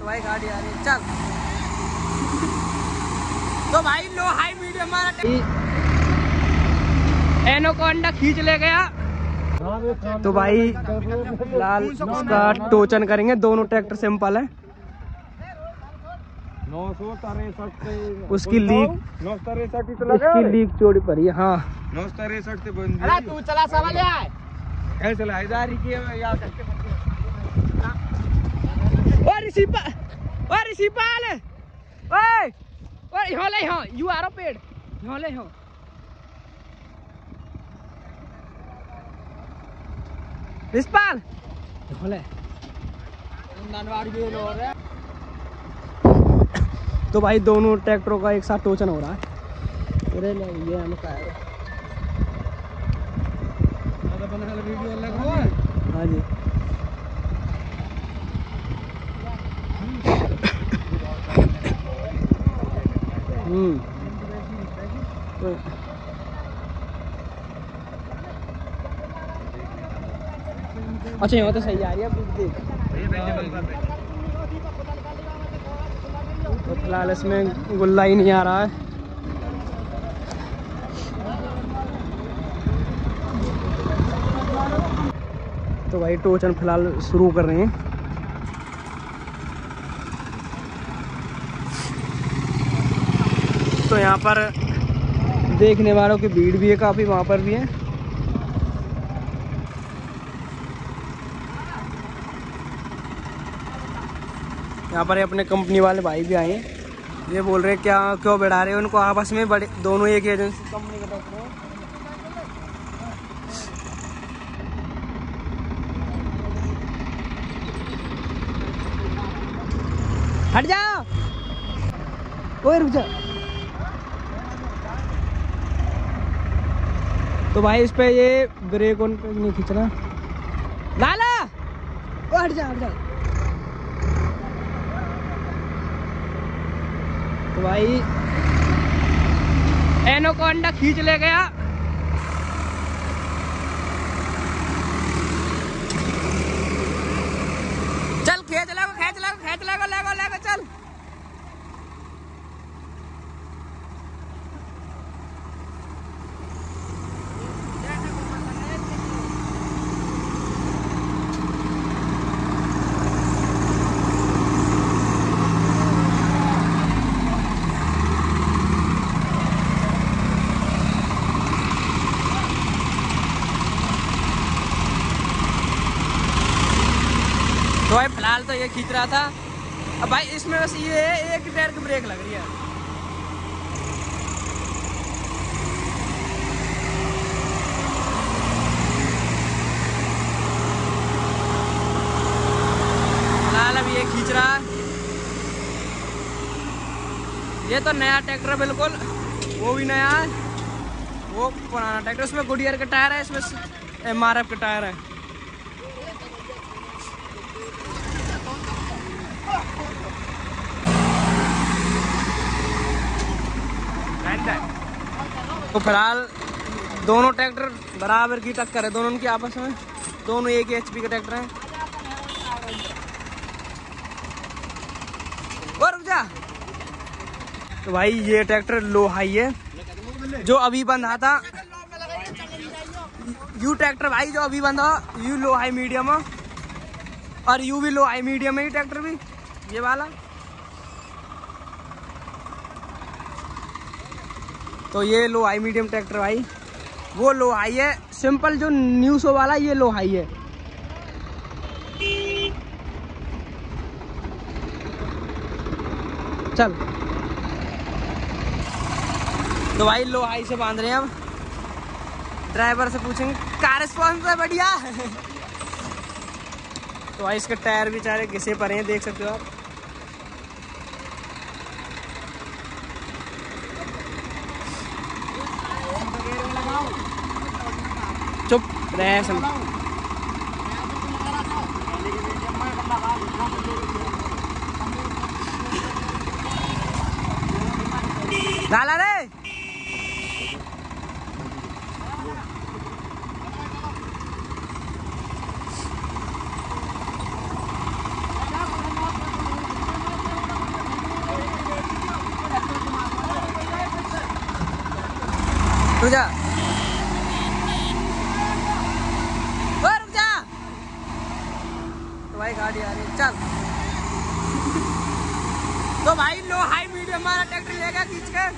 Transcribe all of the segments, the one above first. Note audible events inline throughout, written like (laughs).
तो भाई गाड़ी आ रही है चल। (laughs) तो भाई लो हाई मीडियम हमारा एनोकोंडा खींच ले गया। तो भाई फ़िलहाल उसका टोचन करेंगे दोनों ट्रैक्टर सिंपल है। उसकी लीक तिरसठ उसकी लीक चोरी पड़ी है हाँ। नौ सौ तिरसठ तू ऐसे ओ ऋषिपा ओ ऋषिपाल ओए ओ यहाँ ले यहाँ। यू आरो पेड़ यहाँ ले यहाँ। ऋषिपाल यहाँ ले। तो भाई दोनों ट्रैक्टरों का एक साथ टोचन हो रहा है। अरे ये हम का है। हाँ जी। अच्छा यहाँ तो सही आ रही है तो फ़िलहाल इसमें गुल्ला ही नहीं आ रहा है। तो भाई टोचन फ़िलहाल शुरू कर रहे हैं। तो यहाँ पर देखने वालों की भीड़ भी है, काफ़ी वहाँ पर भी है। यहाँ पर अपने कंपनी वाले भाई भी आए ये बोल रहे हैं, क्या, क्यों बैठा रहे हैं उनको आपस में बड़े, दोनों एक एजेंसी कंपनी के हट जाओ। ओए, रुक जा। तो भाई इस पे ये ब्रेक ऑन पे नहीं खींचना। लाला! ओ, हट जा हट जा। तो भाई, एनोकोंडा खींच ले गया चल खींच लगो खींच लगो खींच लगो लगो लगो चल तो भाई, फ़िलहाल तो ये खींच रहा था। अब भाई, इसमें बस ये है, एक टायर की ब्रेक लग रही है। फ़िलहाल अब ये खींच रहा। है ये तो नया ट्रैक्टर बिल्कुल, वो भी नया। है वो पुराना ट्रैक्टर, उसमें गुडियर का टायर है, इसमें एम आर एफ़ का टायर है। तो फ़िलहाल दोनों ट्रैक्टर बराबर की टक्कर है, दोनों की आपस में। दोनों एक ही एचपी के ट्रैक्टर है। और तो भाई, ये ट्रैक्टर लो हाई है, जो अभी बंधा था। यू ट्रैक्टर भाई, जो अभी बंधा यू लो हाई मीडियम। और यू भी लो हाई मीडियम है ये ट्रैक्टर भी, ये वाला। तो ये लो हाई मीडियम ट्रैक्टर भाई। वो लो हाई है। सिंपल जो न्यूसो वाला ये लो हाई है। चल। तो भाई लो हाई से बाँध रहे हैं अब। ड्राइवर से पूछेंगे, कार रिस्पॉन्स है बढ़िया? (laughs) तो भाई इसके टायर भी चारे घिसे पड़े हैं, देख सकते हो आप। There, some. Là đi. Đúng chưa? भाई गाड़ी आ रही है। चल। तो भाई, लो हाई मीडियम हमारा ट्रैक्टर लेगा खींच के।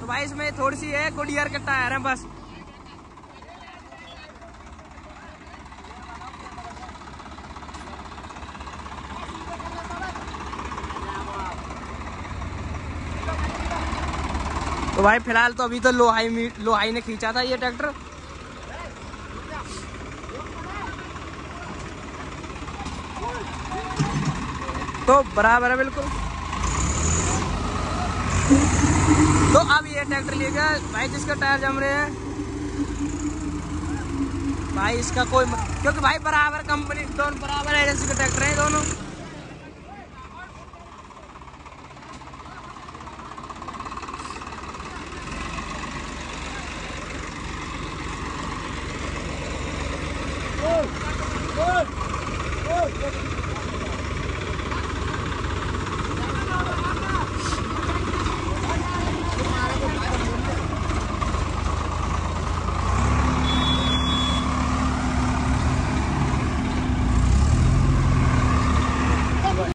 तो भाई, इसमें थोड़ी सी है गुडियर के टायर है बस। तो भाई, फ़िलहाल तो अभी तो लोहाई लोहाई ने खींचा था ये ट्रैक्टर तो बराबर है बिल्कुल। तो अब ये ट्रैक्टर ले गया। भाई, जिसका टायर जम रहे हैं। भाई, इसका कोई क्योंकि भाई बराबर कंपनी दोनों बराबर एजेंसी के ट्रैक्टर है दोनों।